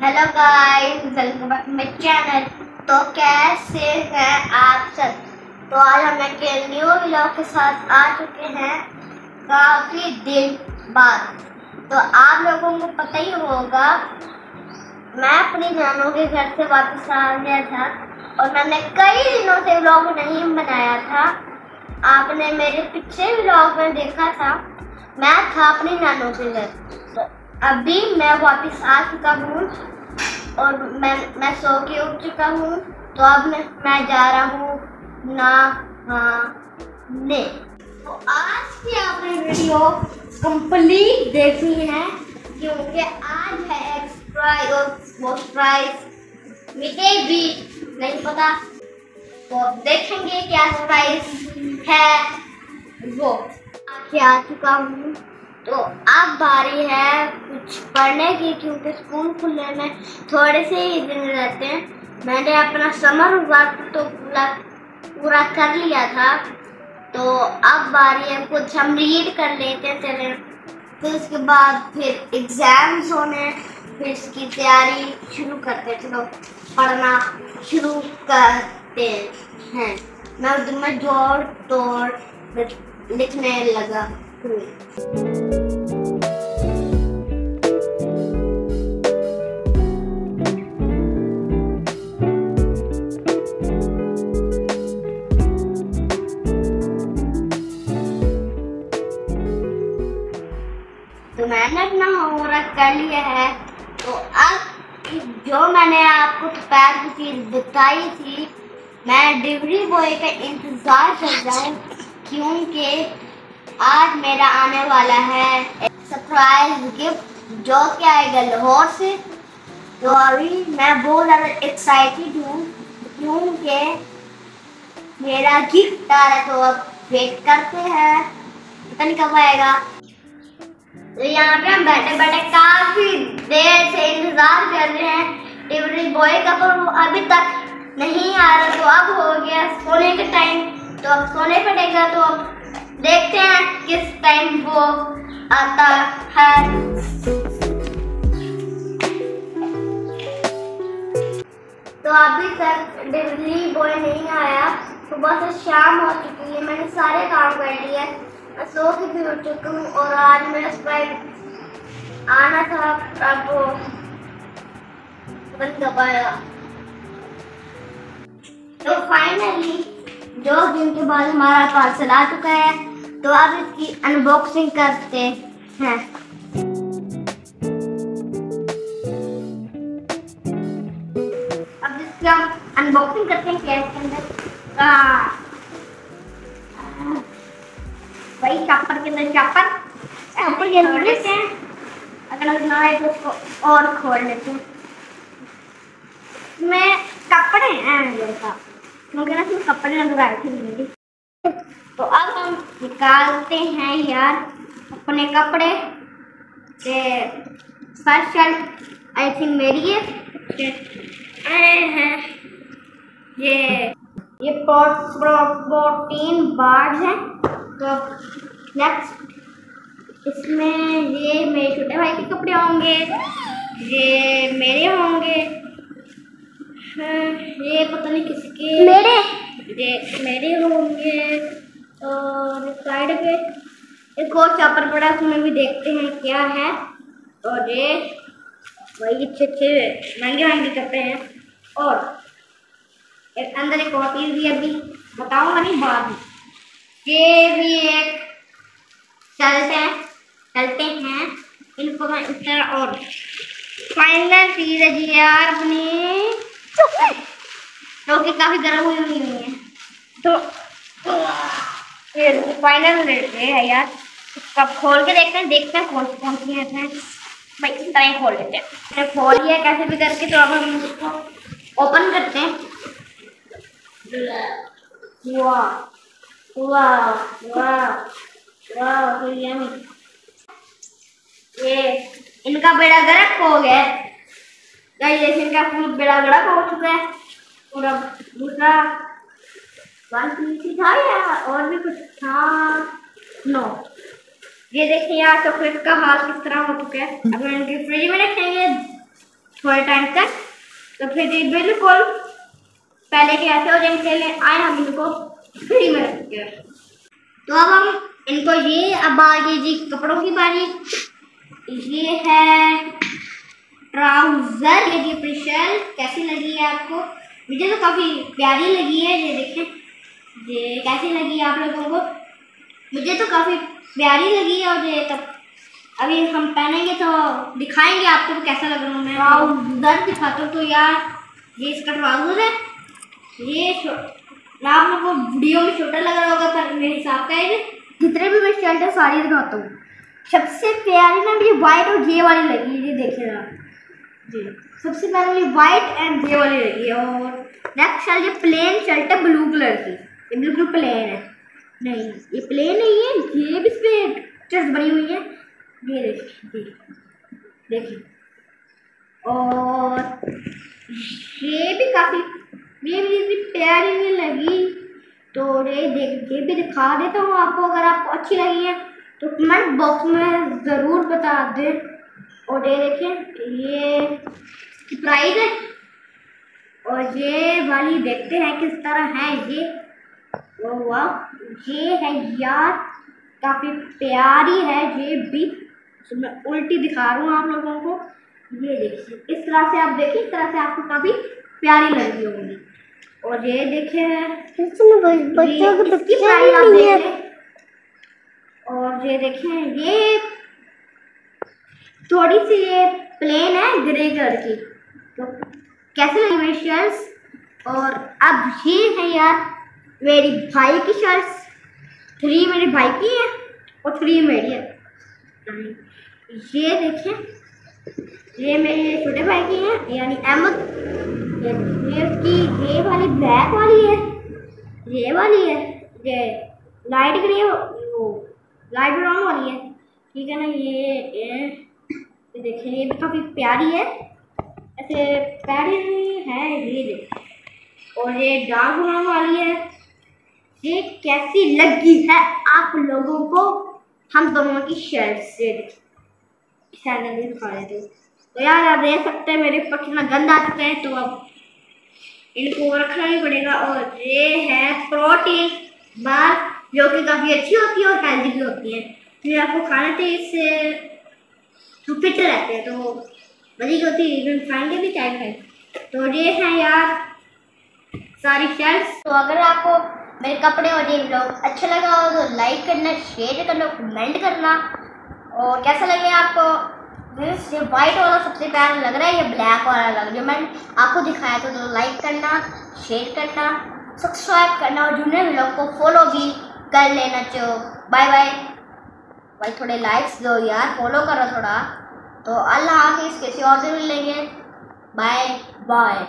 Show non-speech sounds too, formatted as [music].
Hello guys welcome back my channel तो कैसे हैं आप सब? तो आज हम एक न्यू व्लॉग के साथ आ चुके हैं। काफ़ी दिन बाद। तो आप लोगों को पता ही होगा, मैं अपनी जानों के घर से वापस आ गया था और मैंने कई दिनों से व्लॉग नहीं बनाया था। आपने मेरे पिछले व्लॉग में देखा था, मैं था अपनी नानों के घर। अभी मैं वापस आ चुका हूँ और मैं मैं सो के उठ चुका हूँ। तो अब मैं मैं जा रहा हूँ ना हाँ ने तो आज की आपने वीडियो कंप्लीट देखनी है, क्योंकि आज है एक्सप्राइज और वो प्राइस मुझे भी, नहीं पता। तो देखेंगे क्या सरप्राइज़ है। वो आके आ चुका हूँ। तो अब बारी है, कुछ पढ़ने की, क्योंकि स्कूल खुलने में थोड़े से ही दिन रहते हैं। मैंने अपना समर वर्क तो पूरा पूरा कर लिया था। तो अब बारी है, कुछ हम रीड कर लेते चले। फिर उसके बाद फिर एग्ज़ाम्स होने, फिर इसकी तैयारी शुरू करते, चलो पढ़ना शुरू करते हैं। मैं उधर में जोड़ तोड़ लिखने लगा। हूँ तो मैंने अपना होमवर्क कर लिया है। तो अब जो मैंने आपको दोपहर की चीज़ बताई थी, मैं डिलीवरी बॉय का इंतज़ार कर रहा हूँ, क्योंकि आज मेरा आने वाला है सरप्राइज़ गिफ्ट जो कि आएगा लाहौर से तो अभी मैं बहुत ज़्यादा एक्साइटेड हूँ क्योंकि मेरा गिफ्ट आ रहा तो अब वेट करते हैं। पता नहीं कब आएगा। तो यहाँ पे हम बैठे बैठे काफ़ी देर से इंतज़ार कर रहे हैं। डिलीवरी बॉय का, पर अभी तक नहीं आ रहा तो अब हो गया सोने का टाइम तो अब सोने पड़ेगा तो अब किस टाइम वो आता है? तो अभी तक डिलीवरी बॉय नहीं आया सुबह से शाम हो चुकी है, मैंने सारे काम कर लिए मैं सो के भी उठ चुका हूँ और आज मेरा स्प्राइट आना था अब वो बंद दबाया। तो फाइनली दो दिन के बाद हमारा पार्सल आ चुका है। तो अब इसकी अनबॉक्सिंग करते हैं। अब इसकी हम अनबॉक्सिंग करते हैं क्या इसके अंदर। भाई चॉपर के अंदर चॉपर। चॉपर के अंदर? लेते हैं। अगर ना है तो उसको और खोल लेते हैं। इसमें कपड़े हैं क्योंकि ना इसमें कपड़े नज़र आए थे मेरे। तो अब हम निकालते हैं यार अपने कपड़े। फ़र्स्ट शर्ट आई थिंक मेरी है। ये है। ये ये प्रोटीन बार्स हैं। तो नेक्स्ट इसमें ये मेरे छोटे भाई के कपड़े होंगे। ये मेरे होंगे। हाँ, ये पता नहीं किसके। मेरे। ये मेरे होंगे। और साइड पे एक और चापर पड़ा है, उसमें भी देखते हैं क्या है। और ये वही अच्छे अच्छे महँगे महँगे कपड़े हैं। और एक अंदर एक और चीज़ भी अभी बताऊँगा नहीं बाद में। ये भी एक चलते हैं चलते हैं। इनको मैं इस तरह और फाइनल चीज़ है जी यार अपनी। [laughs] जो कि काफ़ी गर्म हुई हुई है। तो फाइनल रेट है यार। इसका खोल के देखते हैं देखते हैं खोल कौन सी है। भाई, इस तरह ही खोल लेते हैं। खोल लिया, कैसे भी करके तो अब हम इसको ओपन करते हैं। ये, इनका बेड़ा गर्क हो गया। गाइस इनका फुल बेड़ा गर्क हो चुका है। पूरा दूसरा वन पीस था या और भी कुछ? था नो ये देखिए यार चॉकलेट का हाल किस तरह हो चुका है? अब इनके फ्रिज में रखेंगे थोड़े टाइम तक। तो फिर ये बिल्कुल पहले के ऐसे हो जाएँगे पहले आए हम इनको फ्री में रखेंगे तो अब हम इनको ये, अब आ गई जी कपड़ों की बारी। ये है ट्राउज़र ये शर्ट कैसी लगी है आपको? मुझे तो काफ़ी प्यारी लगी है, ये देखें। ये कैसी लगी आप लोगों को? मुझे तो काफ़ी प्यारी लगी है और ये तब अभी हम पहनेंगे तो दिखाएँगे आपको तो कैसा लग रहा हूँ। मैं ट्राउज़र दिखाता हूँ तो यार ये इसका ट्राउज़र है। ये आप लोगों को वीडियो में छोटा लग रहा होगा पर मेरे हिसाब का है जितने भी मैं शर्ट है सारी दिखाता हूँ सबसे प्यारी ना मुझे वाइट और ये वाली लगी ये देखिए जी। सबसे पहले मुझे वाइट एंड ये वाली लगी है और नेक्स्ट शर्ट ये प्लेन शर्ट है ब्लू कलर की। ये बिल्कुल प्लेन है। नहीं, ये प्लेन नहीं है, ये भी इस पर पिक्चर्स बनी हुई है। ये देखिए देखिए और ये भी काफ़ी, ये भी इतनी प्यारी लगी। तो ये देख, ये भी दिखा देता हूँ आपको, अगर आपको अच्छी लगी है तो कमेंट बॉक्स में ज़रूर बता दें। और ये देखें, ये प्राइस है। और ये वाली देखते हैं किस तरह है ये। वाह ये है यार काफ़ी प्यारी है ये भी। तो मैं उल्टी दिखा रहा हूँ आप लोगों को। ये देखिए इस तरह से आप देखिए इस तरह से आपको काफ़ी प्यारी लग रही होगी। और ये देखिए बच्चों और ये देखे देखें ये थोड़ी सी ये प्लेन है ग्रे कलर की। तो कैसे लगी मेरी शर्ट्स और अब ये है यार मेरी भाई की शर्ट्स थ्री मेरे भाई की है और थ्री मेरी है। ये देखें ये मेरे छोटे भाई की है यानी अहमद। ये उसकी ये वाली ब्लैक वाली है ये वाली है ये लाइट ग्रे वो लाइट ब्राउन वाली है। ठीक है ना ये ये, ये देखें ये भी काफ़ी प्यारी है। ऐसे प्यारी है ये और ये डार्क ब्राउन वाली है। ये कैसी लगी है आप लोगों को? हम दोनों की शर्ट से सैंडल दिखा थे तो यार, आप देख सकते हैं मेरे ऊपर कितना गंद आ चुका है तो अब इनको रखना ही पड़ेगा। और ये है प्रोटीन बार जो कि काफ़ी अच्छी होती है और हेल्दी भी होती है। फिर आपको खाना चाहिए, इससे तो फिट रहते हैं तो मज़े होती है खाएँगे भी चाहे खाएँ तो ये है यार, सारी शर्ट्स तो अगर आपको मेरे कपड़े और ये ब्लॉग अच्छा लगा हो तो लाइक करना शेयर करना कमेंट करना। और कैसा लगे आपको? ये वाइट वाला सबसे प्यारा लग रहा है, ये ब्लैक वाला लग जो मैंने आपको दिखाया था तो लाइक करना शेयर करना सब्सक्राइब करना और जुड़ने ब्लॉग को फॉलो भी कर लेना चो बाय बाय भाई, थोड़े लाइक्स दो यार फॉलो करो थोड़ा। तो अल्लाह हाफिज़, किसी और से मिलेंगे? Bye bye